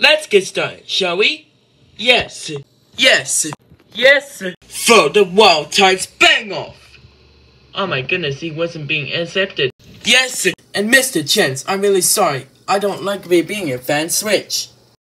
Let's get started, shall we? Yes. Yes. Yes. For the wild types, bang off. Oh my goodness, he wasn't being accepted. Yes. And Mr. Chance, I'm really sorry. I don't like me being a fan switch.